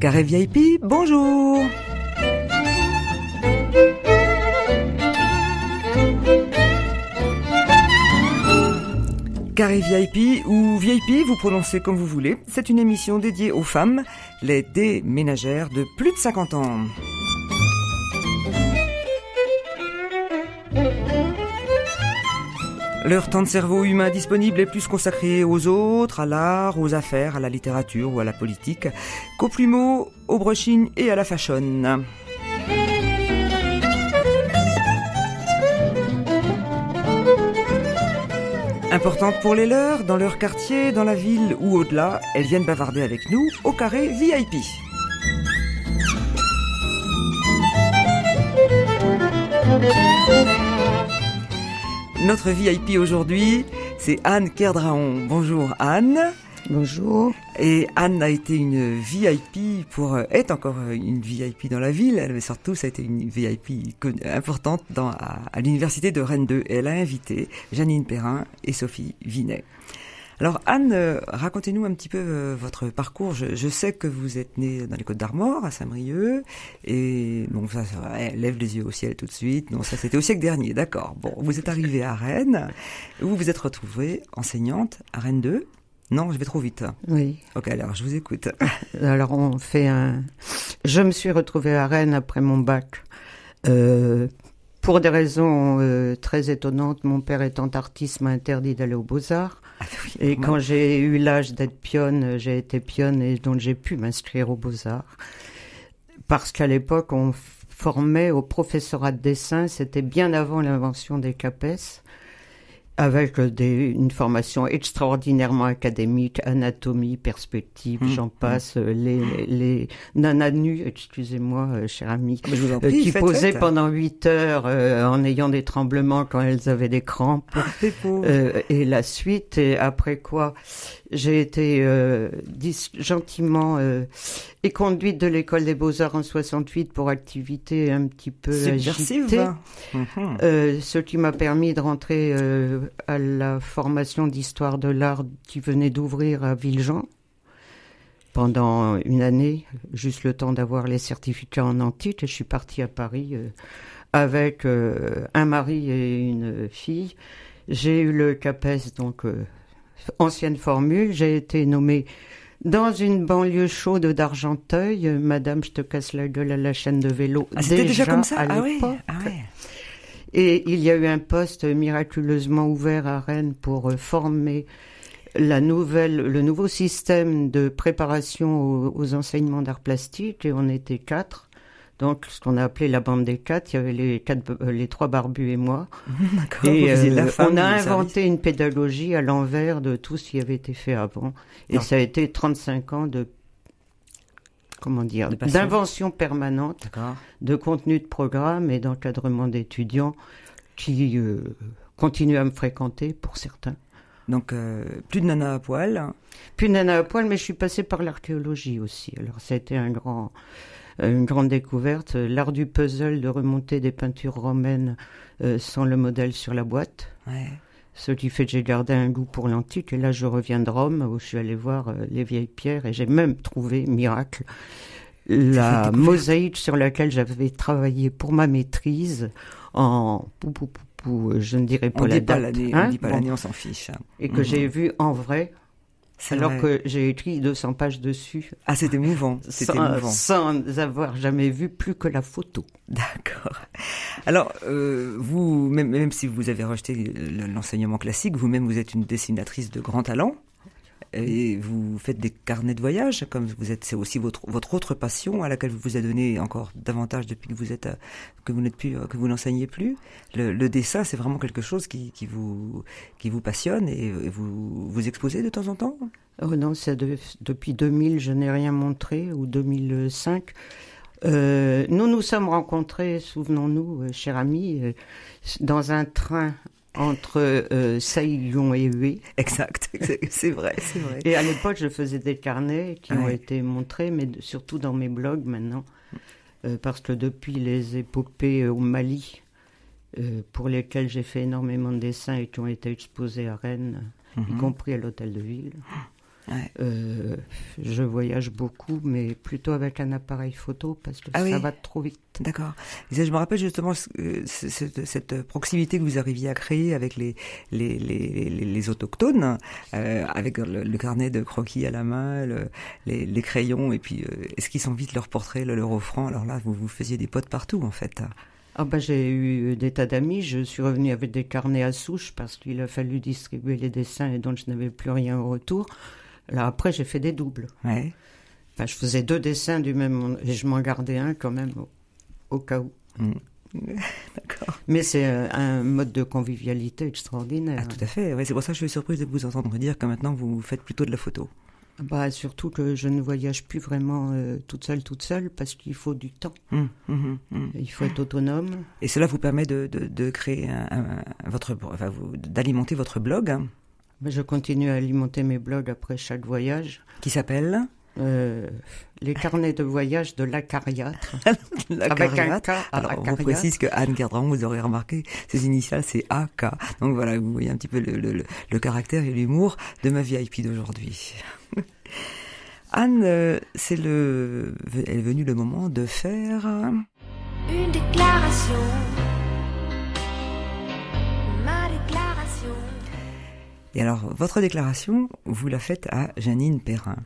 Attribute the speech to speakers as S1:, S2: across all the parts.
S1: Carré VIP, bonjour Carré VIP ou VIP, vous prononcez comme vous voulez. C'est une émission dédiée aux femmes, les déménagères de plus de 50 ans. Leur temps de cerveau humain disponible est plus consacré aux autres, à l'art, aux affaires, à la littérature ou à la politique, qu'aux plumeaux, aux brochines et à la fashion. Importante pour les leurs, dans leur quartier, dans la ville ou au-delà, elles viennent bavarder avec nous au carré VIP. Notre VIP aujourd'hui, c'est Anne Kerdraon. Bonjour Anne.
S2: Bonjour.
S1: Et Anne a été une VIP pour est encore une VIP dans la ville, mais surtout ça a été une VIP importante dans, à, à l'université de Rennes 2. Elle a invité Janine Perrin et Sophie Vinet. Alors Anne, euh, racontez-nous un petit peu euh, votre parcours. Je, je, sais que vous êtes née dans les Côtes d'Armor, à Saint-Brieuc, et bon, ça, ça elle lève les yeux au ciel tout de suite. Non, ça c'était au siècle dernier, d'accord. Bon, vous êtes arrivée à Rennes, vous vous êtes retrouvée enseignante à Rennes 2. Non, je vais trop vite.
S2: Oui.
S1: Ok, alors je vous écoute.
S2: Alors on fait un. Je me suis retrouvée à Rennes après mon bac. Euh, pour des raisons euh, très étonnantes, mon père étant artiste m'a interdit d'aller aux Beaux-Arts. Ah oui, et quand j'ai eu l'âge d'être pionne, j'ai été pionne et donc j'ai pu m'inscrire aux Beaux-Arts. Parce qu'à l'époque, on formait au professorat de dessin, c'était bien avant l'invention des CAPES avec des, une formation extraordinairement académique, anatomie, perspective, mmh, j'en passe, mmh. les, les nanas nues, excusez-moi, euh, cher ami,
S1: euh,
S2: prie, qui
S1: faites,
S2: posaient
S1: faites.
S2: pendant huit heures euh, en ayant des tremblements quand elles avaient des crampes.
S1: Ah,
S2: et la suite, et après quoi, j'ai été euh, gentiment euh, et conduite de l'école des beaux-arts en 68 pour activité un petit peu mmh. euh, ce qui m'a permis de rentrer euh, à la formation d'histoire de l'art qui venait d'ouvrir à Villejean pendant une année, juste le temps d'avoir les certificats en antique, et je suis partie à Paris euh, avec euh, un mari et une fille. J'ai eu le CAPES, donc euh, ancienne formule. J'ai été nommée dans une banlieue chaude d'Argenteuil. Madame, je te casse la gueule à la chaîne de vélo.
S1: Ah, déjà, déjà comme ça
S2: à
S1: ah ouais. Ah ouais.
S2: Et il y a eu un poste miraculeusement ouvert à Rennes pour former la nouvelle, le nouveau système de préparation aux, aux enseignements d'art plastique. Et on était quatre. Donc, ce qu'on a appelé la bande des quatre, il y avait les quatre, les trois barbus et moi.
S1: Et
S2: euh,
S1: la
S2: on a inventé une pédagogie à l'envers de tout ce qui avait été fait avant. Et non. ça a été 35 ans de comment dire, d'invention permanente, de contenu de programme et d'encadrement d'étudiants qui euh, continuent à me fréquenter pour certains.
S1: Donc, euh, plus de nana à poil.
S2: Plus de nana à poil, mais je suis passée par l'archéologie aussi. Alors, ça a été un grand, une grande découverte. L'art du puzzle de remonter des peintures romaines euh, sans le modèle sur la boîte.
S1: Ouais.
S2: Ce qui fait que j'ai gardé un goût pour l'antique. Et là, je reviens de Rome, où je suis allé voir euh, les vieilles pierres, et j'ai même trouvé, miracle, la mosaïque sur laquelle j'avais travaillé pour ma maîtrise en pou, pou, pou, pou, je ne dirais pas
S1: on
S2: la
S1: pas
S2: date. hein
S1: on dit pas
S2: bon.
S1: l'année, on s'en fiche.
S2: Et que mmh. j'ai vu en vrai. Alors
S1: vrai.
S2: que j'ai écrit 200 pages dessus.
S1: Ah, c'était émouvant. C'était
S2: sans,
S1: émouvant.
S2: sans avoir jamais vu plus que la photo.
S1: D'accord. Alors, euh, vous, même, même, si vous avez rejeté l'enseignement classique, vous-même, vous êtes une dessinatrice de grand talent. Et vous faites des carnets de voyage, comme vous êtes, c'est aussi votre, votre autre passion à laquelle vous vous êtes donné encore davantage depuis que vous êtes, que vous n'êtes plus, que vous n'enseignez plus. Le, dessin, c'est vraiment quelque chose qui, qui vous, qui vous passionne et vous, vous exposez de temps en temps?
S2: Oh non, c'est de, depuis 2000, je n'ai rien montré, ou 2005. Euh, nous nous sommes rencontrés, souvenons-nous, euh, cher ami, euh, dans un train entre euh, Saïgon et Hué.
S1: Exact, c'est vrai, c'est vrai.
S2: Et à l'époque, je faisais des carnets qui ouais. ont été montrés, mais surtout dans mes blogs maintenant, euh, parce que depuis les épopées au Mali, euh, pour lesquelles j'ai fait énormément de dessins et qui ont été exposés à Rennes, mm -hmm. y compris à l'hôtel de ville, Euh, je voyage beaucoup, mais plutôt avec un appareil photo parce que
S1: Ah
S2: ça
S1: oui.
S2: va trop vite.
S1: D'accord. Je me rappelle justement ce- cette, proximité que vous arriviez à créer avec les les, les, les, autochtones, euh, avec le, le carnet de croquis à la main, le- les, les crayons, et puis euh, esquissant vite leur portrait, le- leur offrant? Alors là, vous vous faisiez des potes partout en fait.
S2: Ah bah, j'ai eu des tas d'amis. Je suis revenue avec des carnets à souche parce qu'il a fallu distribuer les dessins et donc je n'avais plus rien au retour. Alors après, j'ai fait des doubles.
S1: Ouais.
S2: Enfin, je faisais deux dessins du même et je m'en gardais un quand même au, au cas où.
S1: Mm. D'accord.
S2: Mais c'est euh, un mode de convivialité extraordinaire.
S1: Ah, tout à fait. Ouais, c'est pour ça que je suis surprise de vous entendre dire que maintenant vous faites plutôt de la photo.
S2: Bah, surtout que je ne voyage plus vraiment euh, toute seule, toute seule, parce qu'il faut du temps.
S1: Hum, hum.
S2: Il faut être autonome.
S1: Et cela vous permet de, de, de créer un, un- votre, enfin, d'alimenter votre blog hein,
S2: je continue à alimenter mes blogs après chaque voyage.
S1: qui s'appelle
S2: Euh, les carnets de voyage de l'acariâtre.
S1: la
S2: Avec un
S1: Cariate.
S2: K à
S1: Alors, on précise que Anne Gerdran, vous aurez remarqué, ses initiales, c'est AK. Donc voilà, vous voyez un petit peu le, le, le- le caractère et l'humour de ma VIP d'aujourd'hui. Anne, euh, c'est le, est venu le moment de faire.
S3: Une déclaration.
S1: Et alors, votre déclaration, vous la faites à Janine Perrin.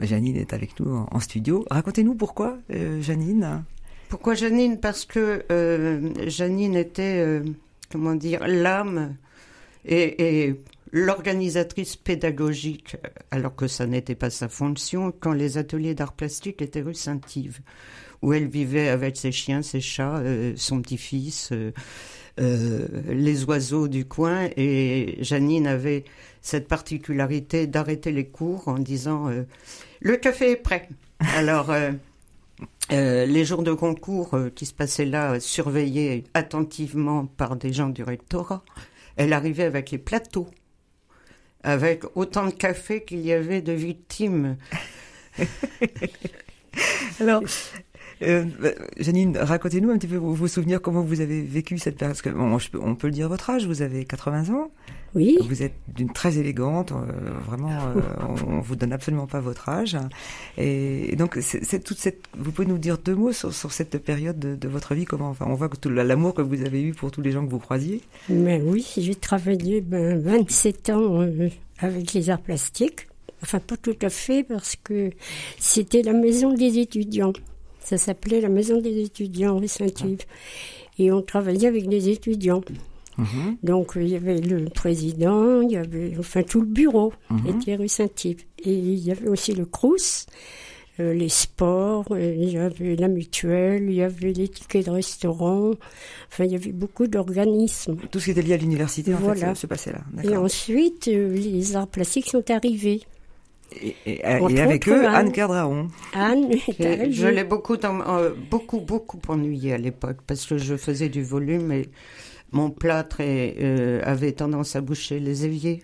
S1: Janine est avec nous en, studio. Racontez-nous pourquoi, euh, Janine.
S2: Pourquoi Janine? Parce que euh, Janine était, euh, comment dire, l'âme et, et l'organisatrice pédagogique, alors que ça n'était pas sa fonction, quand les ateliers d'art plastique étaient rue Saint-Yves, où elle vivait avec ses chiens, ses chats, son petit-fils, euh, les oiseaux du coin. Et Janine avait cette particularité d'arrêter les cours en disant euh, Le café est prêt. Alors. euh, les jours de concours qui se passaient là, surveillés attentivement par des gens du rectorat, elle arrivait avec les plateaux, avec autant de café qu'il y avait de victimes.
S1: Alors, euh, Janine, racontez-nous un petit peu vos, souvenirs, comment vous avez vécu cette période. Parce que, bon, on peut le dire votre âge, vous avez 80 ans.
S4: Oui,
S1: Vous êtes d'une très élégante, euh, vraiment, euh, on, on vous donne absolument pas votre âge. Et, et donc, c'est toute cette, vous pouvez nous dire deux mots sur, sur cette période de, de votre vie, comment, enfin, on voit que tout l'amour que vous avez eu pour tous les gens que vous croisiez.
S4: mais oui, j'ai travaillé ben, 27 ans avec les arts plastiques. Enfin, pas tout à fait, parce que c'était la maison des étudiants. Ça s'appelait la maison des étudiants rue Saint-Yves. Et on travaillait avec les étudiants.
S1: Mhm,
S4: Donc, il y avait le président, il y avait, enfin, tout le bureau
S1: mhm.
S4: était rue Saint-Yves. Et il y avait aussi le Crous, euh, les sports, euh, il y avait la mutuelle, il y avait les tickets de restaurant. Enfin, il y avait beaucoup d'organismes.
S1: Tout ce qui était lié à l'université, en fait,
S4: Voilà.
S1: se, passait là.
S4: Et ensuite, euh, les arts plastiques sont arrivés.
S1: Et, et-
S4: on
S1: et avec eux,
S4: Anne.
S1: Anne Cardraon.
S4: Anne
S2: Et
S4: arrivée.
S2: je l'ai beaucoup, euh, beaucoup, beaucoup ennuyé à l'époque parce que je faisais du volume et mon plâtre est, euh, avait tendance à boucher les éviers.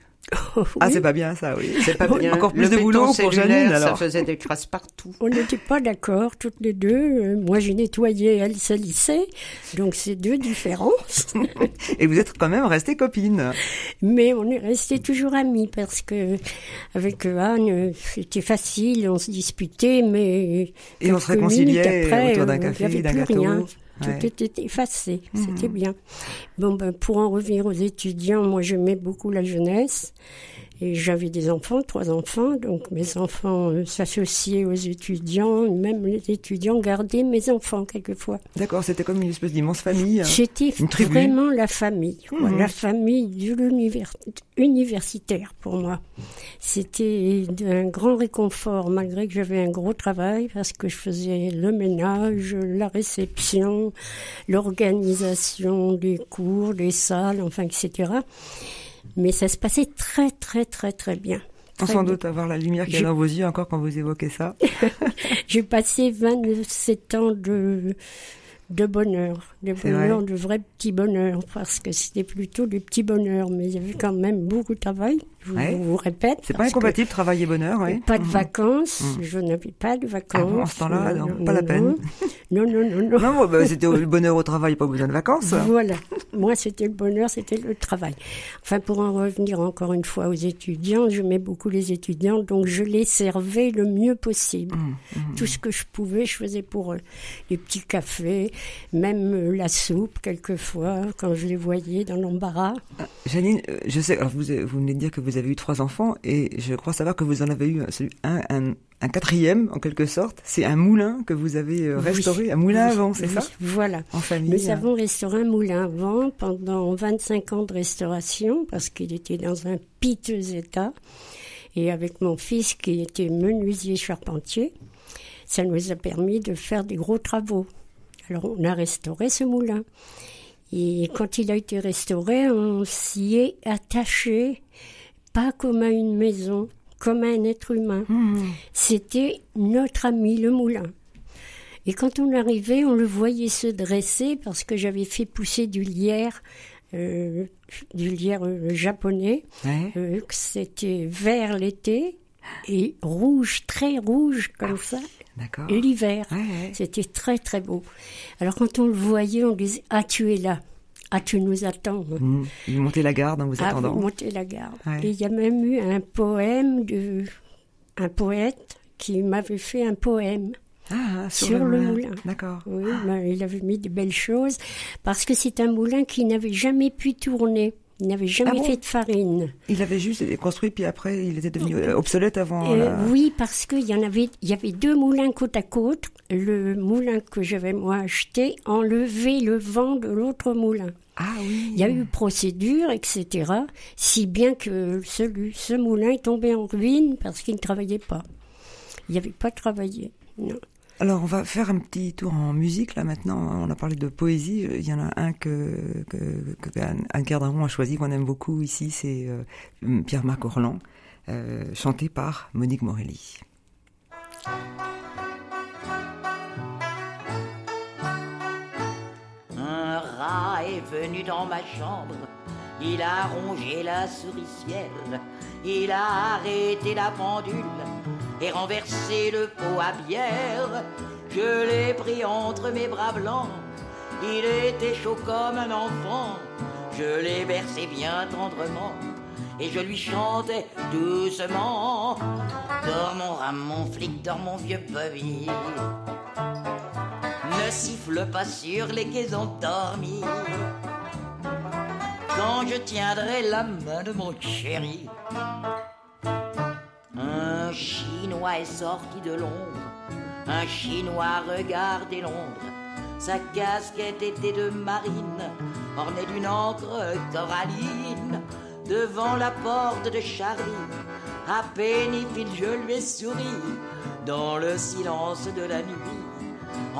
S4: Oh,
S1: Ah, c'est pas bien ça, oui.
S2: C'est pas bien.
S1: Encore plus
S2: Le
S1: de boulot pour Janine,
S2: Ça
S1: alors.
S2: faisait des crasses partout.
S4: On n'était pas d'accord, toutes les deux. Euh, Moi, j'ai nettoyé, elle salissait. Donc, c'est deux différences.
S1: Et vous êtes quand même restées copines.
S4: Mais on est restés toujours amis parce que, avec euh, Anne, euh, c'était facile, on se disputait, mais.
S1: Et on se réconciliait
S4: après,
S1: autour
S4: euh,
S1: d'un
S4: y
S1: café, d'un gâteau.
S4: rien. Tout
S1: Ouais.
S4: était effacé,
S1: Mhm.
S4: c'était bien. Bon, ben, pour en revenir aux étudiants, moi j'aimais beaucoup la jeunesse. Et j'avais des enfants, trois enfants, donc mes enfants euh, s'associaient aux étudiants, même les étudiants gardaient mes enfants quelquefois.
S1: D'accord, c'était comme une espèce d'immense famille.
S4: J'étais vraiment la famille, quoi,
S1: Mhm.
S4: la famille de l'univers- universitaire pour moi. C'était un grand réconfort, malgré que j'avais un gros travail, parce que je faisais le ménage, la réception, l'organisation des cours, des salles, enfin, etc. Mais ça se passait très, très, très, très bien.
S1: On
S4: Très
S1: sans doute avoir la lumière a
S4: Je-
S1: dans vos yeux encore quand vous évoquez ça.
S4: J'ai passé 27 ans de, de bonheur, de bonheur, de vrai petit bonheur, parce que c'était plutôt du petit bonheur, mais il y avait quand même beaucoup de travail, je vous,
S1: Ouais.
S4: vous répète.
S1: C'est pas incompatible, travail et bonheur, oui.
S4: Pas de
S1: Mhm.
S4: vacances,
S1: Mhm.
S4: je n'avais pas de vacances.
S1: Ah en ce temps-là, non,
S4: Non,
S1: pas la peine.
S4: Non, non, non, non.
S1: Non, bah, c'était le bonheur au travail, pas besoin de vacances.
S4: Voilà. Moi, c'était le bonheur, c'était le travail. Enfin, pour en revenir encore une fois aux étudiants, j'aimais beaucoup les étudiants, donc je les servais le mieux possible.
S1: Hum.
S4: Tout ce que je pouvais, je faisais pour eux. Les petits cafés, même euh, la soupe, quelquefois, quand je les voyais dans l'embarras.
S1: Janine, euh, je sais, alors vous, vous venez de dire que vous avez eu trois enfants et je crois savoir que vous en avez eu un, un, un quatrième en quelque sorte. C'est un moulin que vous avez euh,
S4: Oui.
S1: restauré, un moulin
S4: Oui,
S1: avant, c'est
S4: oui,
S1: ça?
S4: Voilà.
S1: En famille.
S4: Nous
S1: hein.
S4: avons restauré un moulin à vent pendant 25 ans de restauration parce qu'il était dans un piteux état. Et avec mon fils qui était menuisier charpentier, ça nous a permis de faire des gros travaux. Alors on a restauré ce moulin. Et quand il a été restauré, on s'y est attaché, pas comme à une maison, comme à un être humain.
S1: Hum,
S4: C'était notre ami le moulin. Et quand on arrivait, on le voyait se dresser parce que j'avais fait pousser du lierre, euh, du lierre euh, japonais.
S1: ouais.
S4: Euh, que C'était vert l'été et rouge, très rouge comme ça,
S1: D'accord.
S4: l'hiver.
S1: Ouais, ouais.
S4: C'était très très beau. Alors quand on le voyait, on disait Ah, tu es là. Ah, tu nous attends.
S1: Hum, Il montait la garde en vous
S4: Ah,
S1: attendant.
S4: vous montez la garde.
S1: Ouais.
S4: Et il y a même eu un poème de un poète qui m'avait fait un poème.
S1: Ah, sur,
S4: Sur le moulin.
S1: D'accord.
S4: Oui, ben, il avait mis de belles choses parce que c'est un moulin qui n'avait jamais pu tourner. Il n'avait jamais
S1: Ah bon
S4: fait de farine.
S1: Il avait juste été construit, puis après, il était devenu euh, obsolète avant.
S4: Euh,
S1: la-
S4: Oui, parce qu'il y en avait, il y avait deux moulins côte à côte. Le moulin que j'avais moi acheté enlevait le vent de l'autre moulin.
S1: Ah oui.
S4: Il y a eu procédure, etc. Si bien que celui, ce moulin est tombé en ruine parce qu'il ne travaillait pas. Il n'y avait pas travaillé. Non.
S1: Alors, on va faire un petit tour en musique, là, maintenant. On a parlé de poésie. Il y en a un que, Anne a choisi, qu'on aime beaucoup ici, c'est euh, Pierre-Marc Orlan, euh, chanté par Monique Morelli.
S5: Un rat est venu dans ma chambre, il a rongé la souricière, il a arrêté la pendule et renversé le pot à bière. Je l'ai pris entre mes bras blancs, il était chaud comme un enfant. Je l'ai bercé bien tendrement et je lui chantais doucement. Dors mon rat, mon flic, dors mon vieux Bobby. Ne siffle pas sur les quais endormis. Quand je tiendrai la main de mon chéri, un Chinois est sorti de Londres. Un Chinois regardait Londres. Sa casquette était de marine, ornée d'une encre coralline. Devant la porte de Charlie, à pénible je lui ai souri. Dans le silence de la nuit,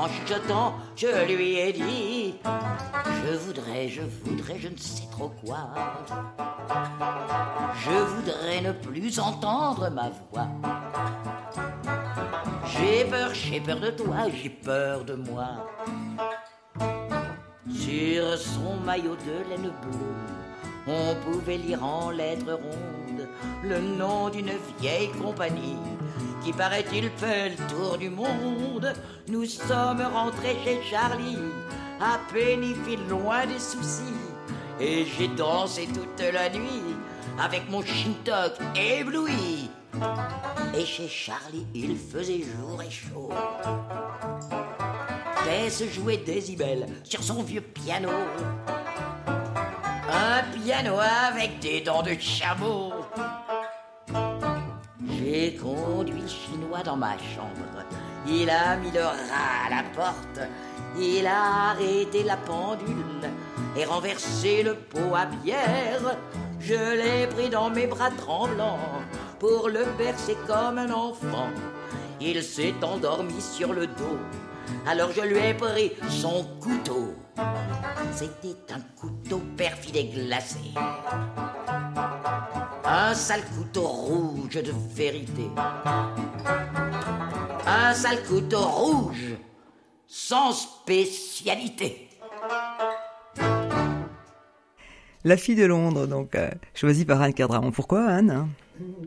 S5: en chuchotant, je lui ai dit Je voudrais, je voudrais, je ne sais trop quoi. Je voudrais ne plus entendre ma voix. J'ai peur, j'ai peur de toi, j'ai peur de moi. Sur son maillot de laine bleue, on pouvait lire en lettres rondes le nom d'une vieille compagnie qui paraît-il fait le tour du monde. Nous sommes rentrés chez Charlie, à Pennyfield, loin des soucis. Et j'ai dansé toute la nuit avec mon shintok ébloui. Et chez Charlie, il faisait jour et chaud. Tess jouait Décibel sur son vieux piano? Un piano avec des dents de chameau. J'ai conduit le chinois dans ma chambre. Il a mis le rat à la porte. Il a arrêté la pendule et renversé le pot à bière. Je l'ai pris dans mes bras tremblants pour le bercer comme un enfant. Il s'est endormi sur le dos. Alors je lui ai pris son couteau. C'était un couteau perfide et glacé. Un sale couteau rouge de vérité. Un sale couteau rouge sans spécialité.
S1: La fille de Londres, donc euh, choisie par Anne Cardraon. Pourquoi Anne?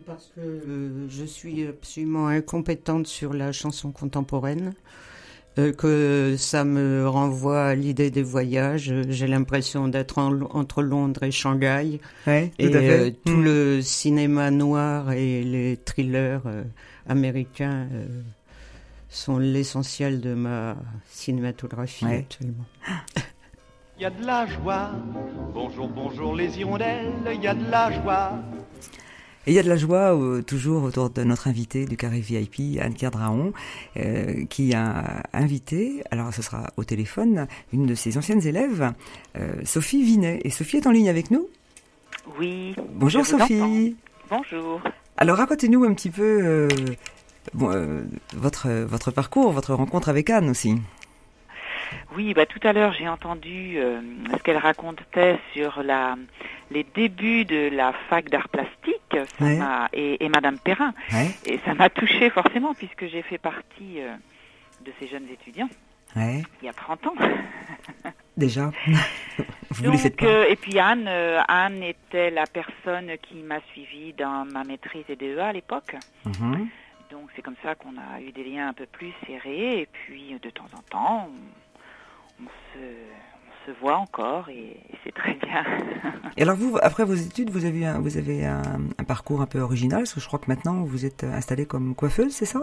S2: Parce que euh, je suis absolument incompétente sur la chanson contemporaine. Euh, que ça me renvoie à l'idée des voyages. J'ai l'impression d'être entre Londres et Shanghai.
S1: Ouais, tout
S2: et
S1: à fait.
S2: euh, tout
S1: Mm.
S2: le cinéma noir et les thrillers euh, américains euh, sont l'essentiel de ma cinématographie
S1: Ouais.
S2: actuellement.
S6: Il y a de la joie. Bonjour, bonjour les hirondelles, il y a de la joie.
S1: Et il y a de la joie euh, toujours autour de notre invité du carré VIP, Anne Cardraon, euh, qui a invité, alors ce sera au téléphone, une de ses anciennes élèves, euh, Sophie Vinet. Et Sophie est en ligne avec nous.
S7: Oui.
S1: Bonjour Sophie.
S7: Bonjour.
S1: Alors racontez-nous un petit peu euh, bon, euh, votre, votre parcours, votre rencontre avec Anne aussi.
S7: Oui, bah, tout à l'heure, j'ai entendu euh, ce qu'elle racontait sur la, les débuts de la fac d'art plastique ça
S1: Ouais.
S7: m'a- et, et Madame Perrin.
S1: Ouais,
S7: Et ça m'a touchée forcément puisque j'ai fait partie euh, de ces jeunes étudiants
S1: ouais,
S7: il y a 30 ans.
S1: déjà. Vous les faites
S7: Donc,
S1: pas.
S7: euh, et puis Anne, Anne était la personne qui m'a suivie dans ma maîtrise et DEA à l'époque.
S1: Mhm.
S7: Donc c'est comme ça qu'on a eu des liens un peu plus serrés et puis de temps en temps on, on se, on se voit encore et, et c'est très bien.
S1: Et alors vous, après vos études, vous avez un, vous avez un, un parcours un peu original, parce que je crois que maintenant vous êtes installée comme coiffeuse, c'est ça?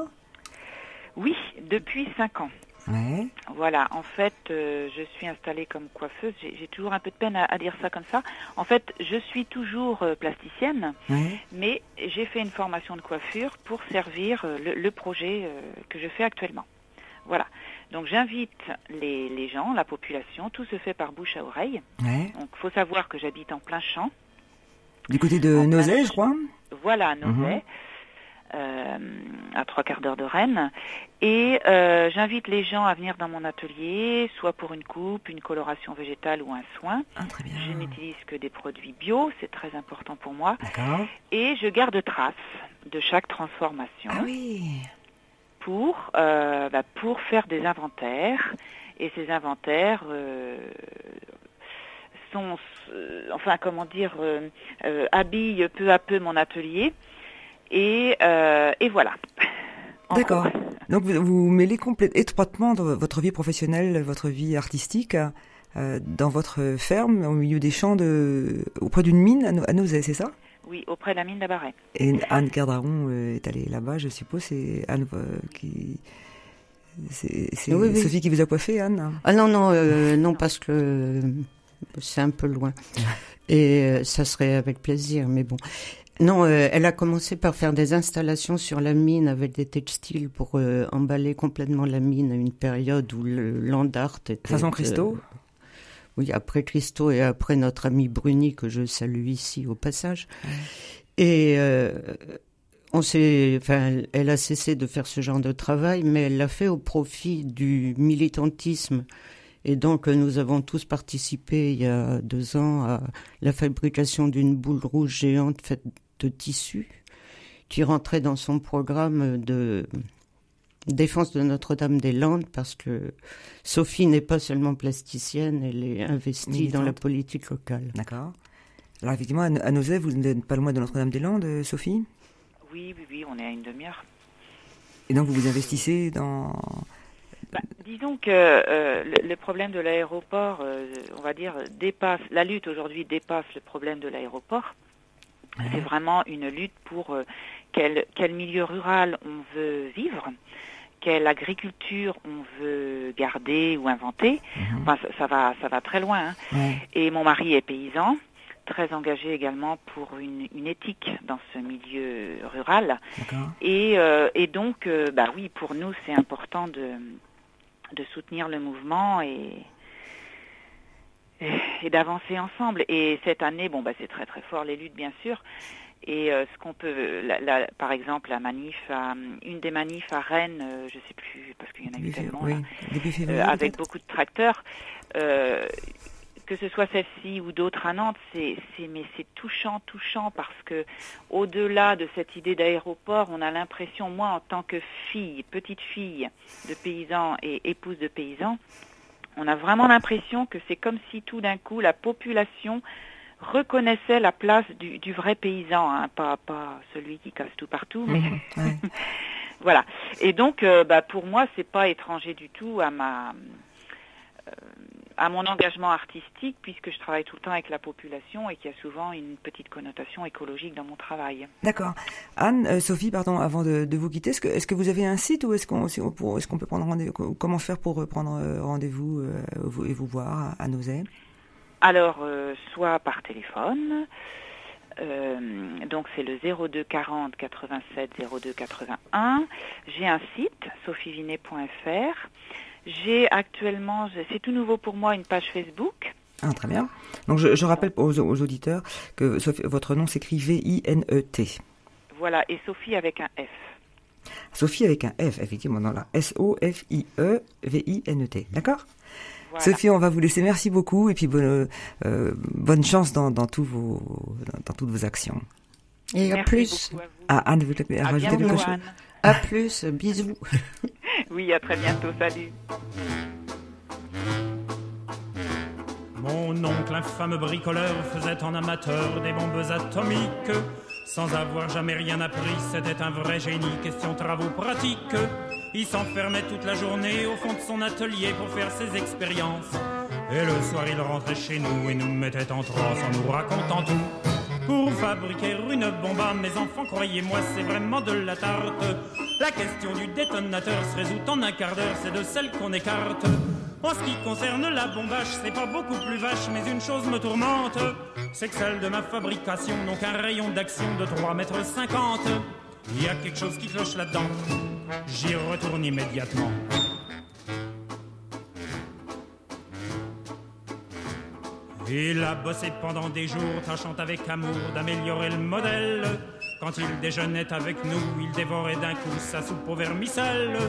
S7: Oui, depuis cinq ans.
S1: Ouais.
S7: Voilà, en fait, euh, je suis installée comme coiffeuse. J'ai toujours un peu de peine à, à dire ça comme ça. En fait, je suis toujours euh, plasticienne,
S1: Ouais.
S7: mais j'ai fait une formation de coiffure pour servir euh, le, le projet que je fais actuellement. Voilà. Donc j'invite les, les gens, la population, tout se fait par bouche à oreille.
S1: Ouais.
S7: Donc faut savoir que j'habite en plein champ.
S1: Du côté de Nozay, je crois.
S7: Voilà, à Nozay, euh, à trois quarts d'heure de Rennes. Et euh, j'invite les gens à venir dans mon atelier, soit pour une coupe, une coloration végétale ou un soin.
S1: Ah, très bien.
S7: Je n'utilise que des produits bio, c'est très important pour moi.
S1: D'accord.
S7: Et je garde trace de chaque transformation
S1: Ah oui.
S7: Pour, euh, bah, pour faire des inventaires. Et ces inventaires euh, sont, euh, enfin, comment dire, habillent peu à peu mon atelier. Et, et voilà.
S1: D'accord. Donc vous, vous mêlez complètement étroitement dans votre vie professionnelle, votre vie artistique, euh, dans votre ferme, au milieu des champs, de, auprès d'une mine à, à Nozay, c'est ça?
S7: Oui, auprès de la mine d'Abaret.
S1: Et Anne Cardaron euh, est allée là-bas, je suppose. C'est Anne euh, qui. C'est c'est
S2: Oui, oui.
S1: Sophie qui vous a coiffé, Anne?
S2: Ah non, non, euh, non, parce que c'est un peu loin. Et ça serait avec plaisir, mais bon. Non, euh, elle a commencé par faire des installations sur la mine avec des textiles pour euh, emballer complètement la mine à une période où le land art était...
S1: Façon
S2: euh,
S1: Christo
S2: oui, après Christo et après notre ami Bruni, que je salue ici au passage. Et euh, on s'est, enfin, elle a cessé de faire ce genre de travail, mais elle l'a fait au profit du militantisme. Et donc, nous avons tous participé il y a deux ans à la fabrication d'une boule rouge géante faite de tissu qui rentrait dans son programme de défense de Notre-Dame-des-Landes parce que Sophie n'est pas seulement plasticienne, elle est investie dans la politique locale.
S1: D'accord. Alors effectivement, à No- à Nozay, vous n'êtes pas loin de Notre-Dame-des-Landes, euh, Sophie?
S7: Oui, oui, oui, on est à une demi-heure.
S1: Et donc vous vous investissez dans...
S7: Bah, disons que euh, le, le problème de l'aéroport, euh, on va dire, dépasse, la lutte aujourd'hui dépasse le problème de l'aéroport. C'est vraiment une lutte pour euh, quel, quel milieu rural on veut vivre, quelle agriculture on veut garder ou inventer.
S1: Mhm.
S7: Enfin, ça, va, ça va très loin. hein. Et mon mari est paysan, très engagé également pour une, une éthique dans ce milieu rural. Et, euh, et donc, euh, bah oui, pour nous, c'est important de, de soutenir le mouvement et, et, et d'avancer ensemble. Et cette année, bon, bah, c'est très très fort les luttes, bien sûr. Et euh, ce qu'on peut, la- la- par exemple, la manif, à- une des manifs à Rennes, euh, je sais plus parce qu'il y en a eu tellement,
S1: oui,
S7: là, euh, avec beaucoup de tracteurs, euh, que ce soit celle-ci ou d'autres à Nantes, c'est, c'est, mais c'est touchant, touchant parce que au-delà de cette idée d'aéroport, on a l'impression, moi en tant que fille, petite fille de paysan et épouse de paysan, on a vraiment l'impression que c'est comme si tout d'un coup la population reconnaissait la place du, du vrai paysan, hein, pas, pas celui qui casse tout partout, mais
S1: Ouais.
S7: voilà. Et donc, euh, bah, pour moi, c'est pas étranger du tout à ma euh, à mon engagement artistique, puisque je travaille tout le temps avec la population et qu'il y a souvent une petite connotation écologique dans mon travail.
S1: D'accord. Anne, euh, Sophie, pardon, avant de, de vous quitter, est-ce que, vous avez un site ou est-ce qu'on, peut prendre rendez-vous Comment faire pour prendre rendez-vous vous- et vous voir à, à Nozay
S7: Alors, euh, soit par téléphone, euh, donc c'est le 02 40 87 02 81. J'ai un site, sophievinet.fr. J'ai actuellement, c'est tout nouveau pour moi, une page Facebook.
S1: Ah, très bien. Donc je, je rappelle aux, aux auditeurs que Sophie- votre nom s'écrit V-I-N-E-T.
S7: Voilà, et Sophie avec un F.
S1: Sophie avec un F, effectivement, dans la S-O-F-I-E-V-I-N-E-T. D'accord?
S7: Voilà.
S1: Sophie, on va vous laisser. Merci beaucoup et puis bonne, euh, bonne chance dans, dans, tous vos, dans, dans toutes vos actions.
S2: Et à
S7: Merci
S2: plus.
S7: beaucoup à vous.
S1: Ah, Anne, vous
S7: À
S1: rajouter
S7: bientôt,
S1: quelque chose?
S7: Anne.
S2: À plus. Bisous.
S7: Oui, à très bientôt. Salut.
S8: Mon oncle, infâme bricoleur, faisait en amateur des bombes atomiques. Sans avoir jamais rien appris, c'était un vrai génie, question travaux pratiques. Il s'enfermait toute la journée au fond de son atelier pour faire ses expériences. Et le soir, il rentrait chez nous et nous mettait en transe en nous racontant tout. Pour fabriquer une bombe à mes enfants, croyez-moi, c'est vraiment de la tarte. La question du détonateur se résout en un quart d'heure, c'est de celle qu'on écarte. En ce qui concerne la bombache, c'est pas beaucoup plus vache, mais une chose me tourmente. C'est que celle de ma fabrication n'ont qu'un rayon d'action de 3 mètres 50. Il y a quelque chose qui cloche là-dedans. J'y retourne immédiatement. Il a bossé pendant des jours, tâchant avec amour d'améliorer le modèle. Quand il déjeunait avec nous, il dévorait d'un coup sa soupe au vermicelle.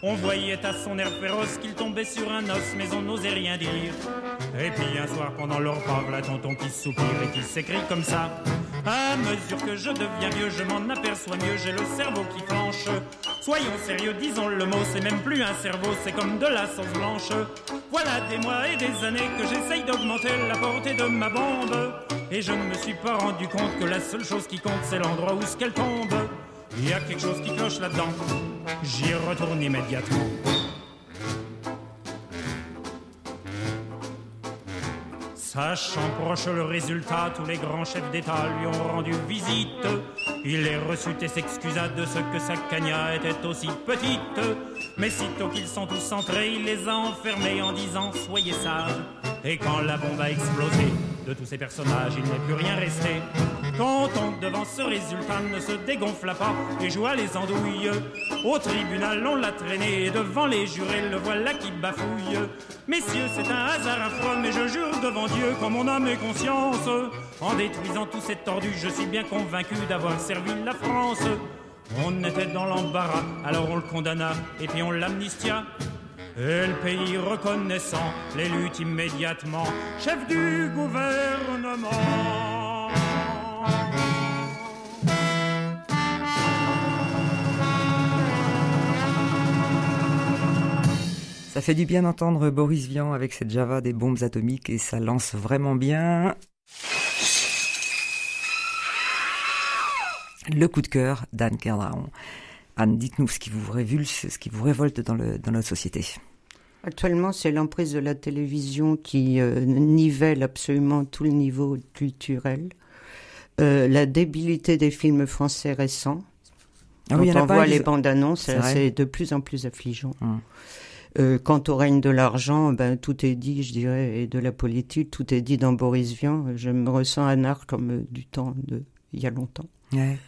S8: On voyait à son air féroce qu'il tombait sur un os, mais on n'osait rien dire. Et puis un soir, pendant le repas, voilà tonton qui soupire et qui s'écrit comme ça. À mesure que je deviens vieux, je m'en aperçois mieux, j'ai le cerveau qui flanche. Soyons sérieux, disons le mot, c'est même plus un cerveau, c'est comme de la sauce blanche. Voilà des mois et des années que j'essaye d'augmenter la portée de ma bombe. Et je ne me suis pas rendu compte que la seule chose qui compte, c'est l'endroit où ce qu'elle tombe. Il y a quelque chose qui cloche là-dedans. J'y retourne immédiatement. Sachant proche le résultat, tous les grands chefs d'État lui ont rendu visite. Il les reçut et s'excusa de ce que sa cagna était aussi petite. Mais sitôt qu'ils sont tous entrés, il les a enfermés en disant Soyez sages. Et quand la bombe a explosé, de tous ces personnages, il n'est plus rien resté. Content devant ce résultat ne se dégonfla pas et joua les andouilles. Au tribunal, on l'a traîné et devant les jurés, le voilà qui bafouille. Messieurs, c'est un hasard affreux, mais je jure devant Dieu, comme mon âme et conscience, en détruisant tous ces tordus, je suis bien convaincu d'avoir servi la France. On était dans l'embarras, alors on le condamna et puis on l'amnistia. Et le pays reconnaissant l'élut immédiatement chef du gouvernement.
S1: Ça fait du bien d'entendre Boris Vian avec cette Java des bombes atomiques et ça lance vraiment bien. Le coup de cœur d'Anne Kerdaon. Anne, dites-nous ce qui vous révulse, ce qui vous révolte dans, le, dans notre société.
S2: Actuellement, c'est l'emprise de la télévision qui euh, nivelle absolument tout le niveau culturel. Euh, la débilité des films français récents.
S1: Ah oui,
S2: Quand on voit les bandes annonces,
S1: c'est
S2: de plus en plus affligeant.
S1: Hum.
S2: Euh, quant au règne de l'argent, ben, tout est dit, je dirais, et de la politique, tout est dit dans Boris Vian. Je me ressens anard comme euh, du temps de il y a longtemps.
S1: Ouais.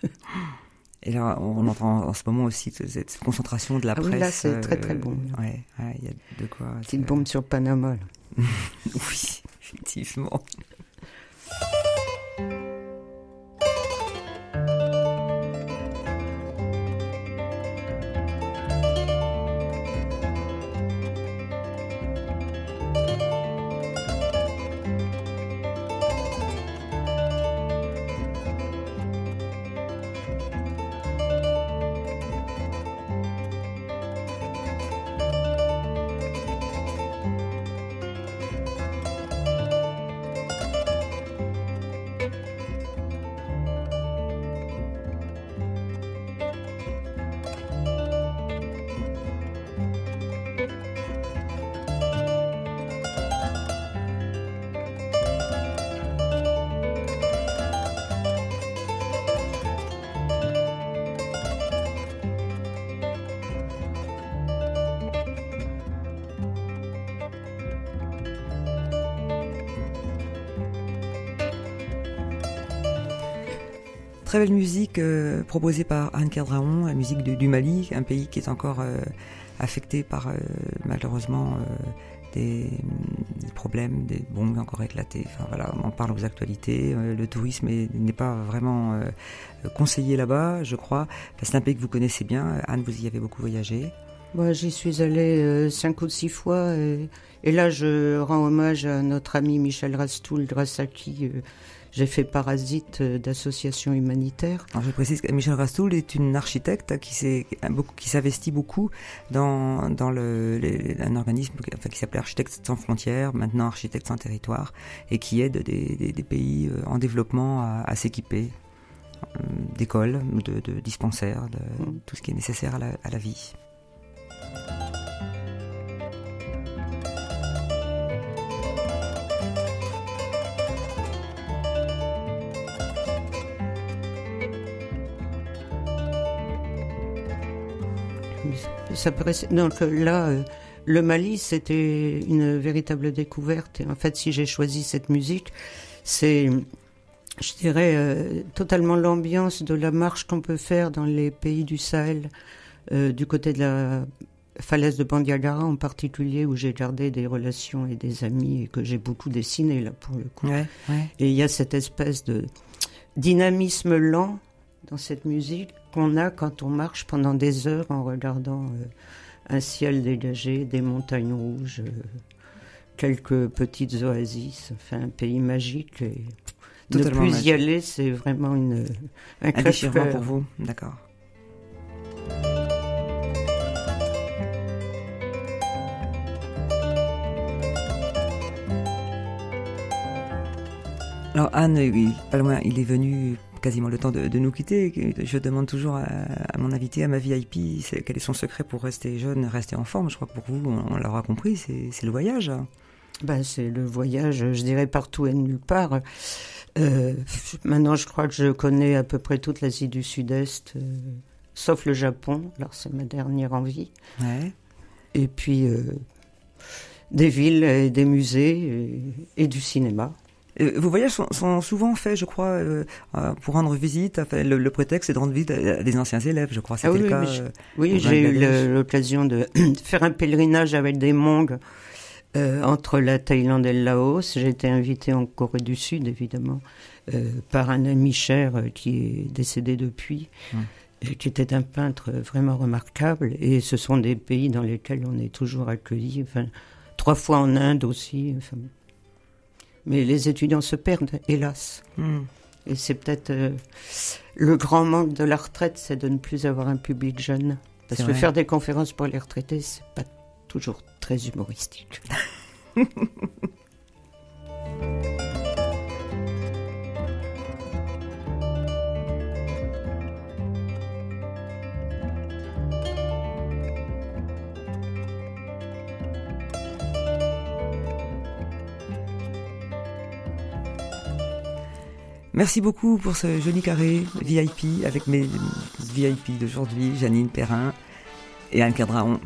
S1: Et là, on entend en ce moment aussi cette concentration de la
S2: Ah oui,
S1: presse.
S2: là, c'est très, très bon.
S1: Ouais, ouais, il y a de quoi.
S2: Petite bombe sur Panama.
S1: Oui, effectivement. Très belle musique euh, proposée par Anne Kerdraon, la musique du, Mali, un pays qui est encore euh, affecté par euh, malheureusement des, problèmes, des bombes encore éclatées. Enfin voilà, on en parle aux actualités. Le tourisme est- n'est pas vraiment conseillé là-bas, je crois. C'est un pays que vous connaissez bien. Anne, vous y avez beaucoup voyagé.
S2: Moi, j'y suis allée cinq ou six fois. Et, là, je rends hommage à notre ami Michel Rastoul, euh, j'ai fait Parasite euh, d'associations humanitaires.
S1: Alors, je précise que Michel Rastoul est une architecte qui beaucoup- s'investit beaucoup dans dans le les- un organisme enfin, qui s'appelait Architectes sans frontières, maintenant Architectes sans territoire, et qui aide des, des, des pays euh, en développement à, à s'équiper euh, d'écoles, de, de dispensaires, de
S2: Mm.
S1: tout ce qui est nécessaire à la, à la vie.
S2: Ça paraissait- Donc là, euh, le Mali, c'était une véritable découverte. Et en fait, si j'ai choisi cette musique, c'est, je dirais, euh, totalement l'ambiance de la marche qu'on peut faire dans les pays du Sahel, euh, du côté de la falaise de Bandiagara en particulier, où j'ai gardé des relations et des amis et que j'ai beaucoup dessiné là pour le coup.
S1: Ouais, ouais.
S2: Et il y a cette espèce de dynamisme lent dans cette musique qu'on a quand on marche pendant des heures en regardant euh, un ciel dégagé, des montagnes rouges, euh, quelques petites oasis, enfin un pays magique. Et ne
S1: Totalement
S2: plus
S1: magique.
S2: y aller, c'est vraiment une, un
S1: Un déchirement pour vous, d'accord. Alors Anne, il, pas loin, il est venu quasiment le temps de, de nous quitter. Je demande toujours à, à mon invité, à ma VIP, quel est son secret pour rester jeune, rester en forme? Je crois que pour vous, on, on l'aura compris, c'est c'est le voyage.
S2: Ben, c'est le voyage, je dirais, partout et nulle part. Euh, maintenant, je crois que je connais à peu près toute l'Asie du Sud-Est, euh, sauf le Japon. Alors, c'est ma dernière envie.
S1: Ouais.
S2: Et puis, euh, des villes et des musées et, et du cinéma.
S1: Euh, Vos voyages sont, sont souvent faits, je crois, euh, euh, pour rendre visite. Enfin, le, le prétexte, c'est de rendre visite à, des anciens élèves, je crois.
S2: Ah oui,
S1: euh,
S2: j'ai eu l'occasion de faire un pèlerinage avec des mongs euh, entre la Thaïlande et le Laos. J'ai été invitée en Corée du Sud, évidemment, par un ami cher qui est décédé depuis,
S1: Hum.
S2: et qui était un peintre vraiment remarquable. Et ce sont des pays dans lesquels on est toujours accueilli. Enfin, trois fois en Inde aussi. Enfin, mais les étudiants se perdent, hélas.
S1: hmm.
S2: Et c'est peut-être euh, le grand manque de la retraite, c'est de ne plus avoir un public jeune. Parce que
S1: vrai.
S2: faire des conférences pour les retraités, c'est pas toujours très humoristique.
S1: Merci beaucoup pour ce joli carré VIP avec mes VIP d'aujourd'hui, Janine Perrin et Anne Cadraon.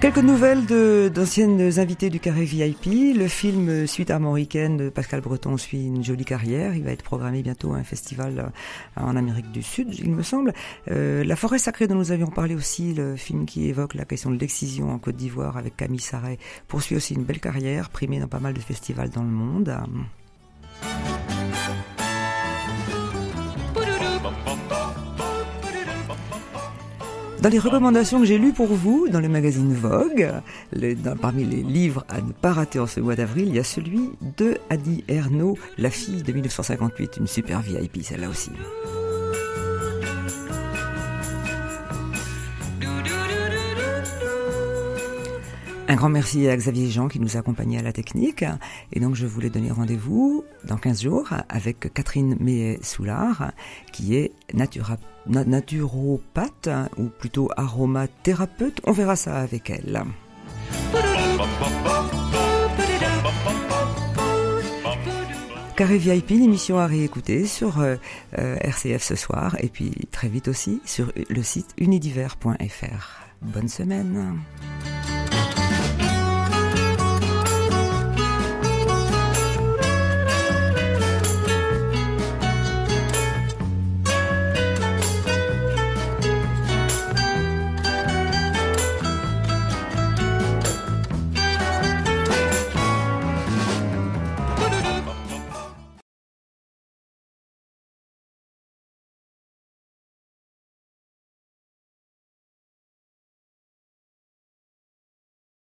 S1: Quelques nouvelles d'anciennes invitées du carré VIP. Le film Suite armoricaine de Pascal Breton suit une jolie carrière. Il va être programmé bientôt à un festival euh, en Amérique du Sud, il me semble. Euh, la forêt sacrée dont nous avions parlé aussi, le film qui évoque la question de l'excision en Côte d'Ivoire avec Camille Sarret, poursuit aussi une belle carrière, primé dans pas mal de festivals dans le monde. Dans les recommandations que j'ai lues pour vous, dans le magazine Vogue, parmi les livres à ne pas rater en ce mois d'avril, il y a celui de Adi Ernaud, La fille de 1958, une super VIP celle-là aussi. Un grand merci à Xavier Jean qui nous a accompagnés à la technique. Et donc, je voulais donner rendez-vous dans 15 jours avec Catherine Méet-Soulard, qui est naturopathe, ou plutôt aromathérapeute. On verra ça avec elle. Carré VIP, l'émission à réécouter sur euh, euh, RCF ce soir et puis très vite aussi sur le site unidiver.fr. Bonne semaine.